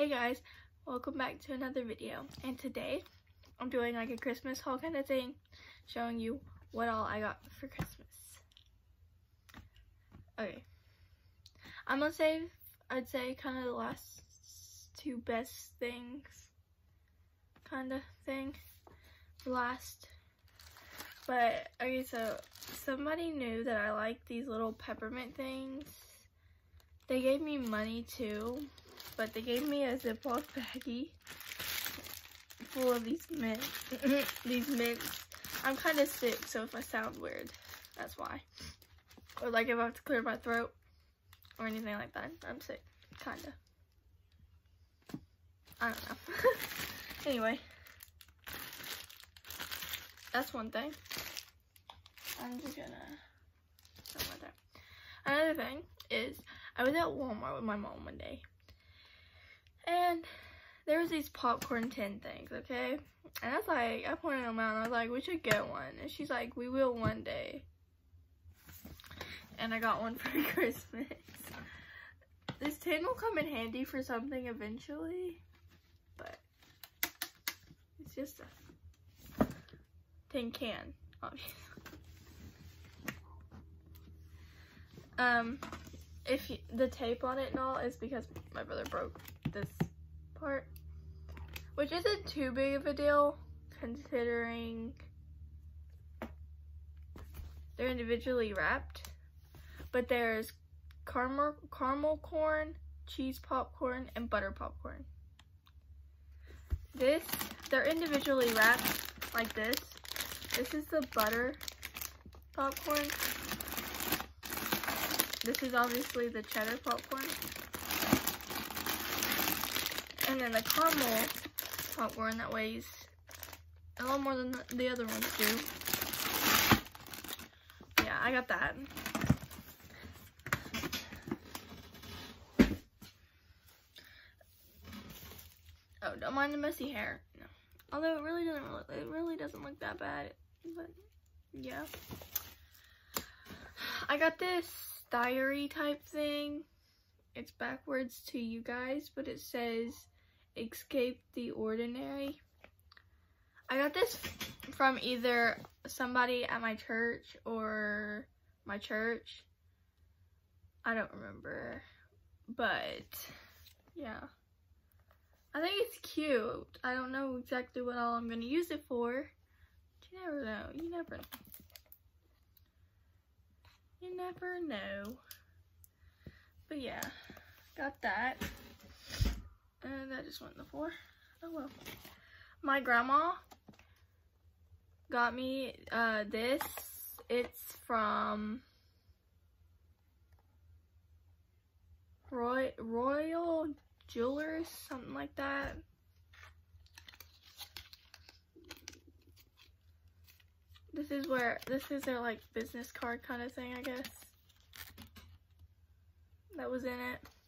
Hey guys, welcome back to another video. And today, I'm doing like a Christmas haul kind of thing, showing you what all I got for Christmas. Okay. I'm gonna say, I'd say kind of the last two best things, kind of thing, last. But, okay, so somebody knew that I like these little peppermint things. They gave me money too, but they gave me a Ziploc baggie full of these mints. these mints. I'm kind of sick, so if I sound weird, that's why. Or like if I have to clear my throat or anything like that, I'm sick, kind of. I don't know. anyway, that's one thing. I'm just gonna Another thing is I was at Walmart with my mom one day. And there was these popcorn tin things, okay? And I was like, I pointed them out and I was like, we should get one. And she's like, we will one day. And I got one for Christmas. This tin will come in handy for something eventually. But it's just a tin can, obviously. Um, if you, the tape on it and all is because my brother broke this part, which isn't too big of a deal considering they're individually wrapped. But there's caramel, caramel corn, cheese popcorn, and butter popcorn. This, they're individually wrapped like this. This is the butter popcorn. This is obviously the cheddar popcorn. And then the caramel popcorn that weighs a lot more than the other ones do. Yeah, I got that. Oh, don't mind the messy hair. No. Although it really doesn't look, it really doesn't look that bad. But yeah. I got this diary type thing. It's backwards to you guys, but it says escape the ordinary. I got this from either somebody at my church or my church. I don't remember, but yeah. I think it's cute. I don't know exactly what all I'm going to use it for. But you never know. You never know. You never know. But yeah, got that. Just went in the floor. Oh well. My grandma got me uh, this. It's from Roy Royal Jewelers, something like that. This is where, this is their like business card kind of thing, I guess. That was in it.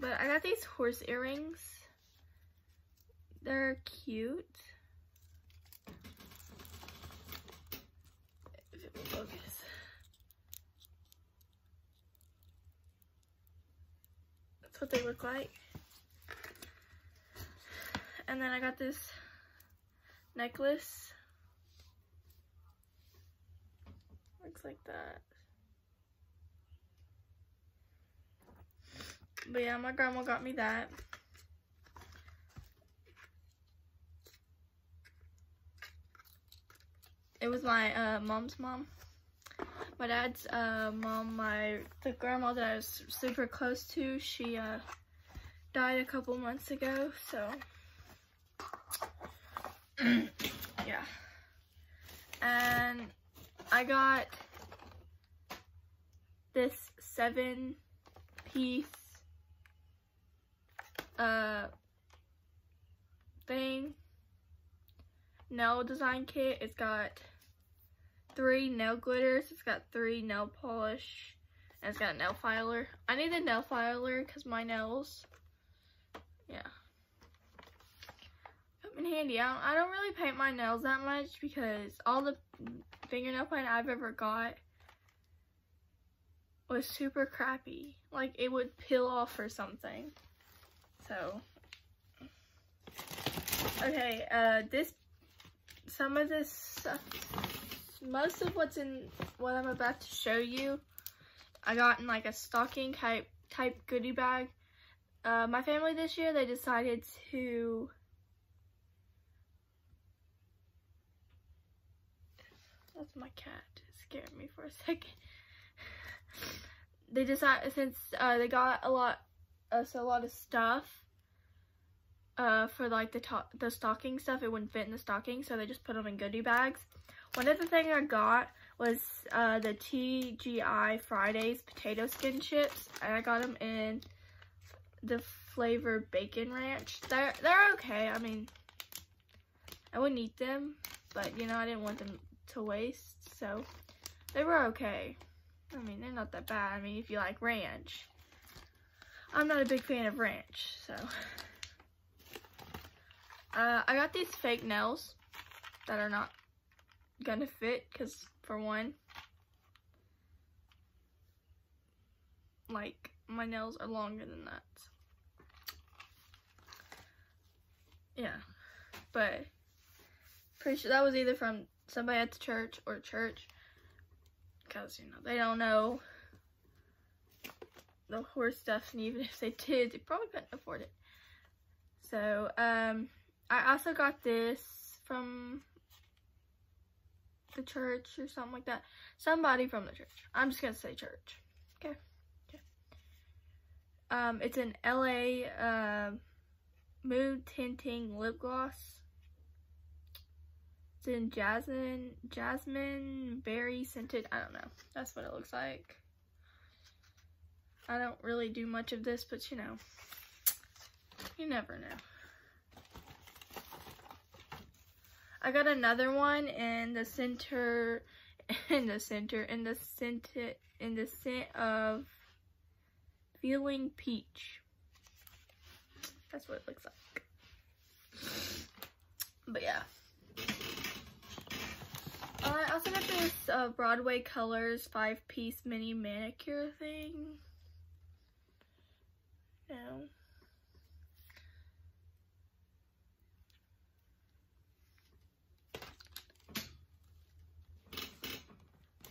But I got these horse earrings. They're cute. If it will focus. That's what they look like. And then I got this necklace. Looks like that. But yeah, my grandma got me that. It was my uh, mom's mom. My dad's uh, mom, my the grandma that I was super close to, she uh, died a couple months ago, so yeah. And I got this seven piece uh thing nail design kit. It's got three nail glitters. It's got three nail polish. And it's got a nail filer. I need a nail filer because my nails, yeah Come in handy. I don't, I don't really paint my nails that much because all the fingernail paint I've ever got was super crappy. Like it would peel off or something. So, okay, uh, this, some of this stuff, most of what's in what I'm about to show you, I got in like a stocking type, type goodie bag. Uh, my family this year, they decided to That's my cat. Scared me for a second. they decided since uh, they got a lot, us a lot of stuff uh, for like the top, the stocking stuff. It wouldn't fit in the stocking, so they just put them in goodie bags. One of the things I got was uh, the TGI Fridays potato skin chips. And I got them in the flavor bacon ranch. They're they're okay. I mean, I wouldn't eat them, but you know I didn't want them to waste, so they were okay. I mean, they're not that bad. I mean, if you like ranch. I'm not a big fan of ranch, so. Uh, I got these fake nails that are not gonna fit, because for one, like, my nails are longer than that. Yeah, but pretty sure that was either from somebody at the church or church because you know they don't know the horse stuff and even if they did they probably couldn't afford it. So um i also got this from the church or something like that. Somebody from the church. I'm just gonna say church. Okay. Okay. Um it's an la uh, mood tinting lip gloss. It's in jasmine, jasmine berry scented. I don't know. That's what it looks like. I don't really do much of this, but you know, you never know. I got another one in the center, in the center, in the scent, in the scent of feeling peach. That's what it looks like. But yeah. Uh, I also got this uh, Broadway Colors five-piece mini manicure thing. No.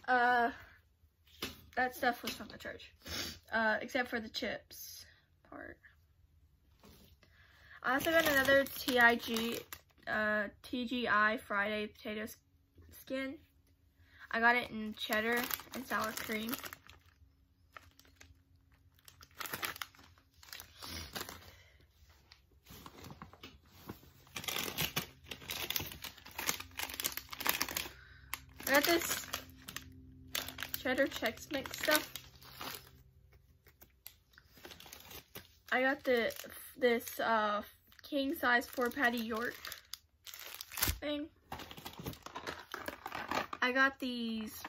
Uh, that stuff was from the church. Uh, except for the chips part. I also got another TIG, uh, TGI Friday potato skin. I got it in cheddar and sour cream. Got this cheddar Chex Mix stuff. I got the this uh, king size four patty York thing. I got these,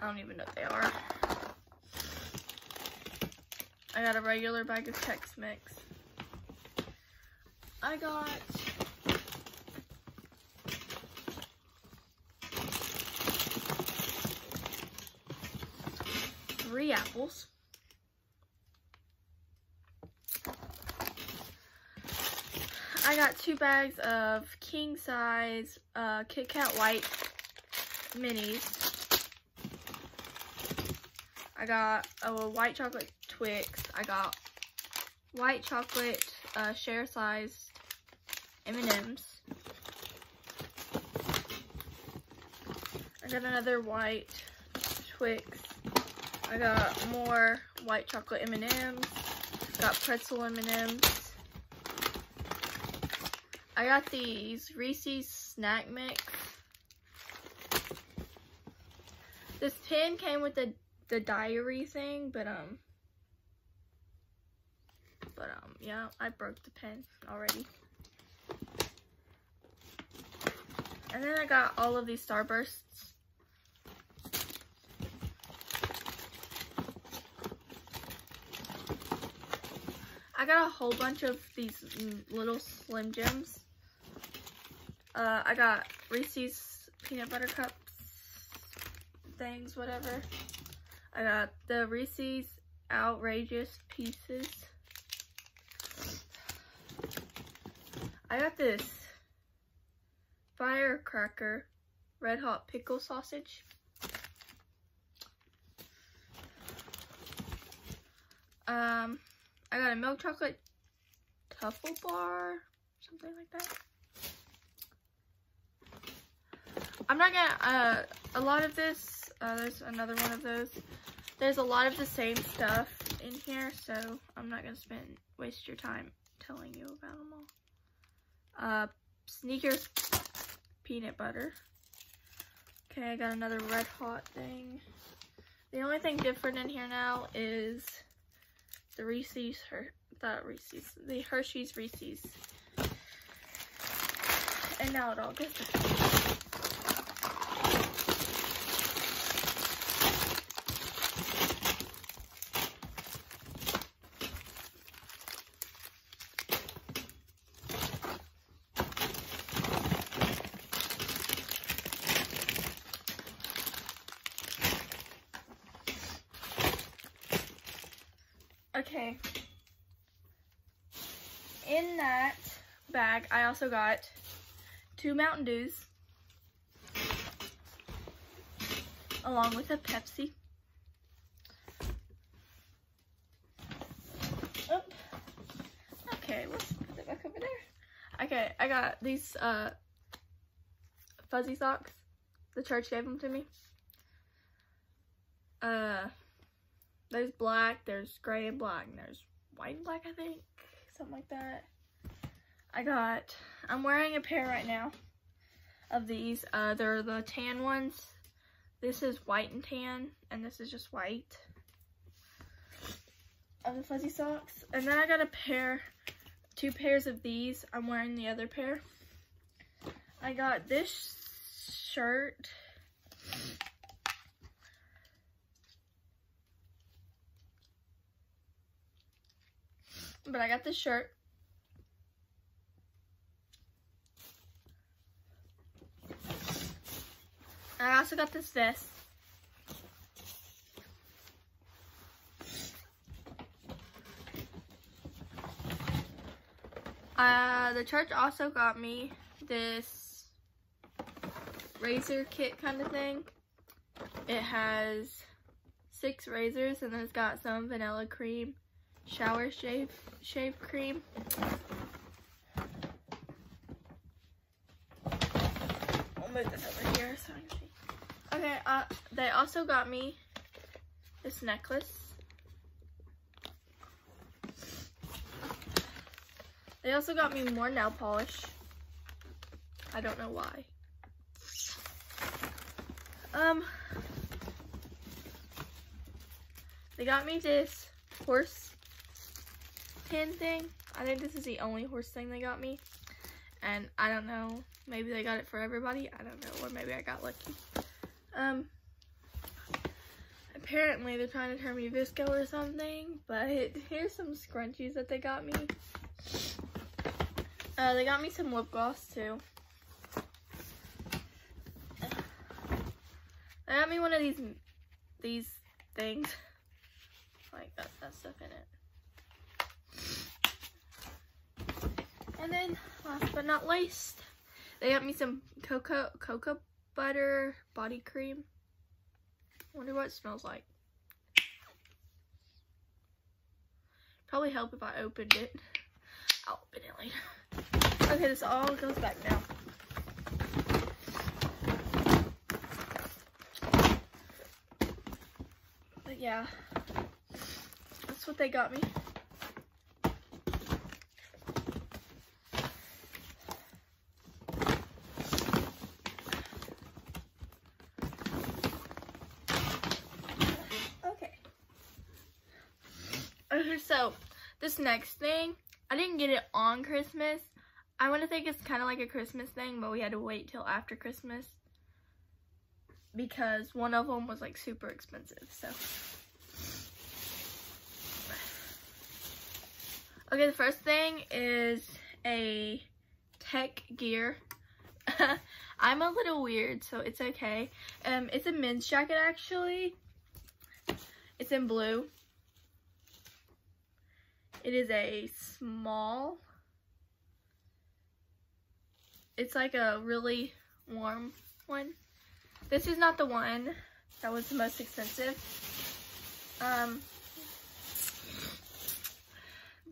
I don't even know what they are. I got a regular bag of Chex Mix. I got three apples. I got two bags of king size uh, Kit Kat White minis. I got a white chocolate Twix. I got white chocolate uh, share size M&M's. I got another white Twix. I got more white chocolate M&M's. Got pretzel M&M's. I got these Reese's Snack Mix This pen came with the the diary thing, but um, but um, yeah, I broke the pen already. And then I got all of these Starbursts. I got a whole bunch of these little Slim Jims. Uh, I got Reese's Peanut Butter Cups things, whatever. I got the Reese's Outrageous Pieces. I got this firecracker red hot pickle sausage. Um, I got a milk chocolate Tuffle bar, something like that. I'm not gonna, uh, a lot of this, uh, there's another one of those. There's a lot of the same stuff in here, so I'm not gonna spend, waste your time telling you about them all. Uh, Snickers peanut butter. Okay, I got another red hot thing. The only thing different in here now is the Reese's, her, that Reese's, the Hershey's Reese's. And now it all goes back. Okay. In that bag, I also got two Mountain Dews along with a Pepsi. Oh. Okay, let's put it back over there. Okay, I got these uh, fuzzy socks. The church gave them to me. Uh, there's black, there's gray and black, and there's white and black, I think. Something like that. I got, I'm wearing a pair right now of these. Uh, they're the tan ones. This is white and tan, and this is just white of the fuzzy socks. And then I got a pair, two pairs of these. I'm wearing the other pair. I got this shirt But I got this shirt. I also got this vest. Uh, the church also got me this razor kit kind of thing. It has six razors and then it's got some vanilla cream shower shave shave cream. I'll move this over here so I can see. Okay, uh, they also got me this necklace. They also got me more nail polish. I don't know why. Um, they got me this horse pin thing. I think this is the only horse thing they got me. And I don't know, maybe they got it for everybody. I don't know, or maybe I got lucky. Um, apparently they're trying to turn me VSCO or something, but here's some scrunchies that they got me. Uh, they got me some lip gloss too. They got me one of these, these things. Like, that, that stuff in it. And then, last but not least, they got me some cocoa cocoa butter body cream. Wonder what it smells like. Probably help if I opened it. I'll open it later. Okay, this all goes back now. But yeah, that's what they got me. Okay, so this next thing, I didn't get it on Christmas. I want to think it's kind of like a Christmas thing, but we had to wait till after Christmas because one of them was like super expensive. So, okay, the first thing is a Tek Gear. I'm a little weird, so it's okay. Um, it's a men's jacket actually. It's in blue. It is a small. It's like a really warm one. This is not the one that was the most expensive. Um,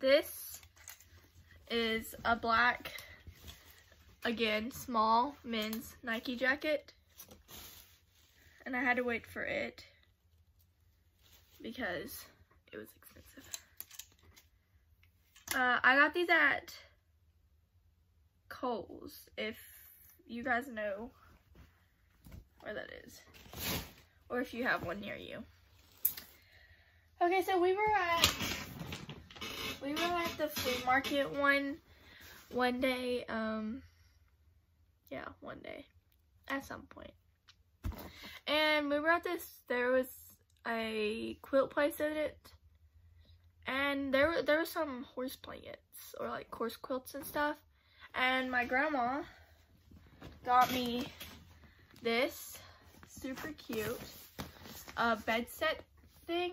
this is a black, again, small men's Nike jacket. And I had to wait for it because it was expensive. Uh, I got these at Kohl's, if you guys know where that is. Or if you have one near you. Okay, so we were at we were at the flea market one one day, um yeah, one day. At some point. And we were at this there was a quilt place in it. And there were there were some horse blankets or like horse quilts and stuff. And my grandma got me this super cute uh, bed set thing.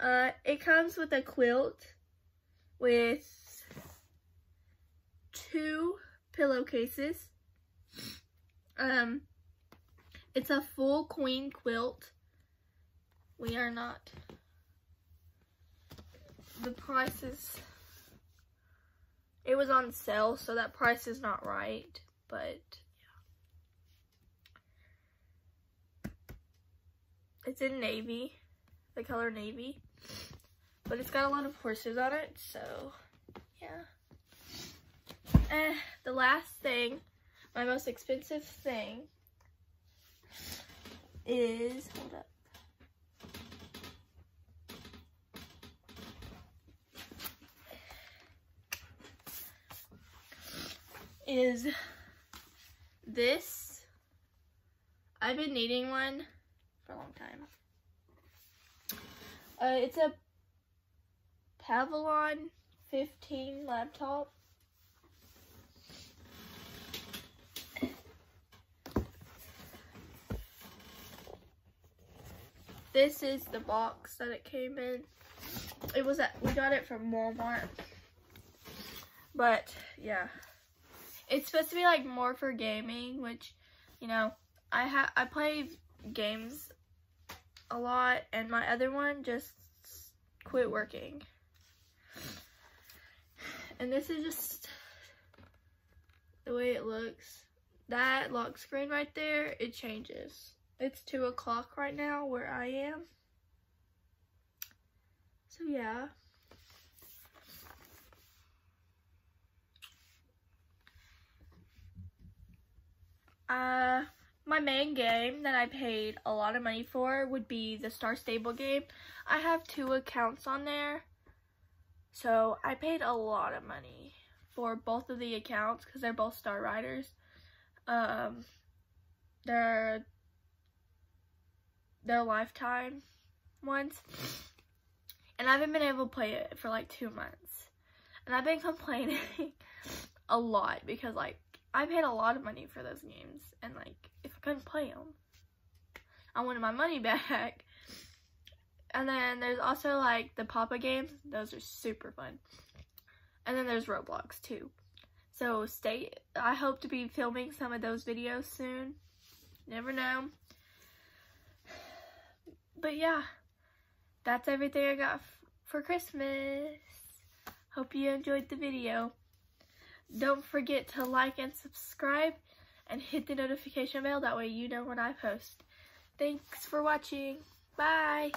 Uh, it comes with a quilt with two pillowcases. Um, it's a full queen quilt. We are not. The price is, it was on sale, so that price is not right, but yeah. It's in navy, the color navy, but it's got a lot of horses on it, so yeah. Eh, the last thing, my most expensive thing is, hold up. Is this. I've been needing one for a long time. Uh, it's a Pavilion 15 laptop. This is the box that it came in. It was at, we got it from Walmart. But, yeah. It's supposed to be like more for gaming, which, you know, I have I play games a lot and my other one just quit working. And this is just the way it looks. That lock screen right there, it changes. It's 2 o'clock right now where I am. So yeah. Uh, my main game that I paid a lot of money for would be the Star Stable game. I have two accounts on there. So I paid a lot of money for both of the accounts because they're both Star Riders. Um, they're their lifetime ones. And I haven't been able to play it for like two months. And I've been complaining a lot because like I paid a lot of money for those games. And like if I couldn't play them, I wanted my money back. And then there's also like the Papa games. Those are super fun. And then there's Roblox too. So stay, I hope to be filming some of those videos soon. Never know. But yeah, that's everything I got for Christmas. Hope you enjoyed the video. Don't forget to like and subscribe and hit the notification bell. That way you know when I post. Thanks for watching. Bye.